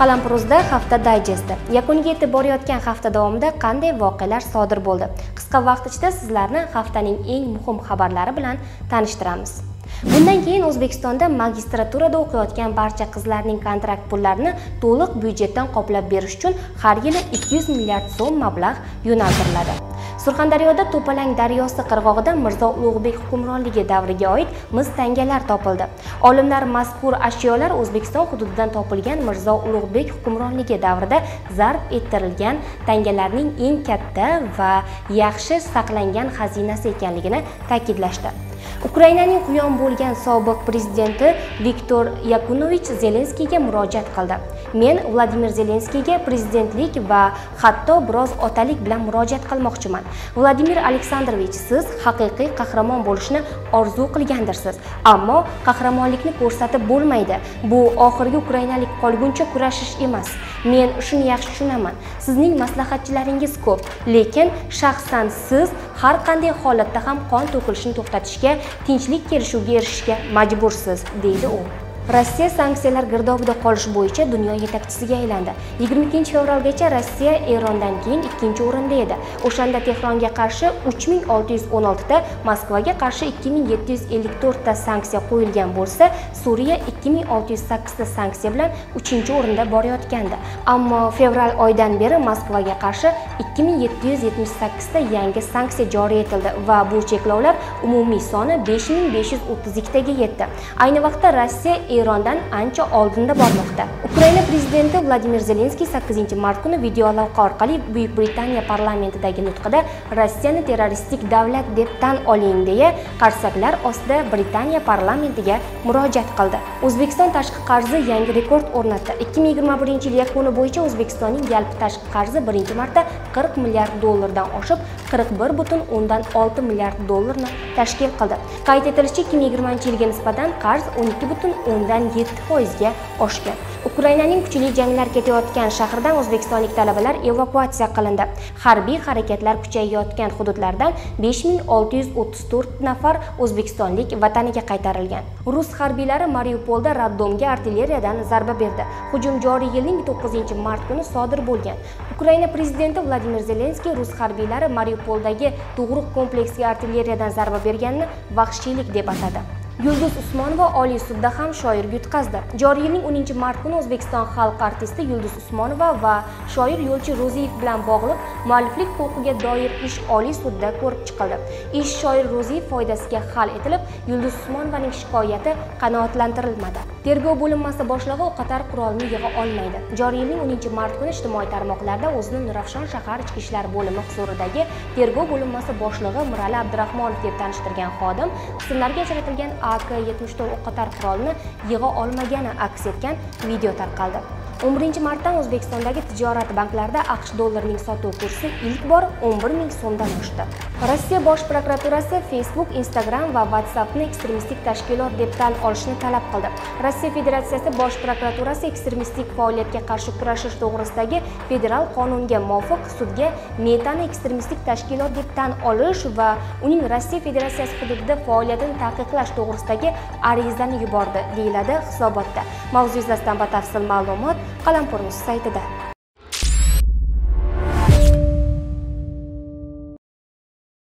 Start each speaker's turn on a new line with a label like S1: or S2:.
S1: qalampiruzda hafta dayjesti yakuniga yetib borayotgan hafta davomida qanday voqealar sodir bo'ldi? Qisqa vaqt ichida sizlarni haftaning eng muhim xabarlari bilan tanishtiramiz. Bundan keyin o'zbekistonda magistraturada o'qiyotgan barcha qizlarning kontrakt pullarini to'liq byudjetdan qoplab berish uchun har yili 200 milliard so'm mablag' yo'naltiriladi. Surxondaryoda to'palang daryosi qirg'og'ida mirzo ulug'bek hukmronligi davriga oid mis tangalar topildi. Olimlar mazkur ashyolar o'zbekiston hududidan topilgan mirzo ulug'bek hukmronligi davrida zarb ettirilgan tangalarning eng katta va yaxshi saqlangan xazinasi ekanligini ta'kidlashdi. Ukrainaning quyon bo'lgan sobiq prezidenti viktor yakunovich zelenskiyga murojaat qildi. Men vladimir zelenskiyga prezidentlik va hatto biroz otalik bilan murojaat qilmoqchiman. Vladimir aleksandrovich siz haqiqiy qahramon bo'lishni orzu qilgandirsiz ammo qahramonlikni ko'rsatib bo'lmaydi. Bu oxirgi ukrainalik qolguncha kurashish emas. Men shuni yaxshi tushunaman. Sizning maslahatchilaringiz ko'p lekin shaxsan siz har qanday holatda ham qon to'kilishini to'xtatishga tinchlik kelishuviga erishishga majbursiz deydi u. rossiya sanksiyalar girdobida qolish bo'yicha dunyo yetakchisiga aylandi. 22 fevralgacha rossiya erondan keyin ikkinchi o'rinda edi. O'shanda tehronga qarshi 3616 ta moskvaga qarshi 2754 ta sanksiya qo'yilgan bo'lsa suriya 2608 ta sanksiya bilan uchinchi o'rinda borayotgandi. Ammo fevral oyidan beri moskvaga qarshi 2778 ta yangi sanksiya joriy etildi va bu cheklovlar umumiy soni 5532 tagacha yetdi. Ayni vaqtda rossiya erondan ancha oldinda bormoqda. Ukraina prezidenti vladimir zelenskiy 8 mart kuni videoaloqa orqali buyuk britaniya parlamentidagi nutqida rossiyani terroristik davlat deb tan oling deya qarsaklar ostida britaniya parlamentiga murojaat qildi. O'zbekiston tashqi qarzi yangi rekord o'rnatdi. 2021 yil yakuni bo'yicha o'zbekistonning yalpi tashqi qarzi birinchi marta 40 milliard dollardan oshib 41,6 milliard dollarni tashkil qildi. Qayd etilishicha 2020 yilga nisbatan qarz 12,10 o'ndan yetti foizga oshgan. Ukrainaning kuchli janglar ketayotgan shahridan o'zbekistonlik talabalar evakuatsiya qilindi. Harbiy harakatlar kuchayayotgan hududlardan 5634 nafar o'zbekistonlik vataniga qaytarilgan. Rus harbiylari mariupolda raddomga artilleriyadan zarba berdi. Hujum joriy yilning 9 mart kuni sodir bo'lgan. Ukraina prezidenti vladimir zelenskiy rus harbiylari mariupoldagi tug'ruq kompleksiga artilleriyadan zarba berganini vahshiylik deb atadi. Yulduz usmonova oliy sudda ham shoirga yutqazdi. Joriy yilning 10 mart kuni o'zbekiston xalq artisti yulduz usmonova va shoir yo'lchi ro'ziyev bilan bog'liq mualliflik huquqiga doir ish oliy sudda ko'rib chiqildi. Ish shoir ro'ziyev foydasiga hal etilib yulduz usmonovaning shikoyati qanoatlantirilmadi. Tergov bo'linmasi boshlig'i o'qatar qurolni yig'a olmaydi. Joriy yilning 10 mart kuni ijtimoiy tarmoqlarda o'zini nurafshon shahar ichki ishlar bo'limi huzuridagi tergov bo'linmasi boshlig'i mirali abdurahmonov deb tanishtirgan xodim qismlarga ajratilgan AK-74 o'qotar qurolni yig'a olmagani aks etgan video tarqaldi. 11 martdan o'zbekistondagi tijorat banklarida aqsh dollarining sotuv kursi ilk bor 11 ming so'mdan oshdi. Rossiya bosh prokuraturasi facebook instagram va whatsappni ekstremistik tashkilot deb tan olishni talab qildi. Rossiya federatsiyasi bosh prokuraturasi ekstremistik faoliyatga qarshi kurashish to'g'risidagi federal qonunga muvofiq sudga metani ekstremistik tashkilot deb tan olish va uning rossiya federatsiyasi hududida faoliyatini taqiqlash to'g'risidagi arizani yubordi deyiladi hisobotda. Mavzu yuzasidan batafsil ma'lumot qalampir.uz saytida.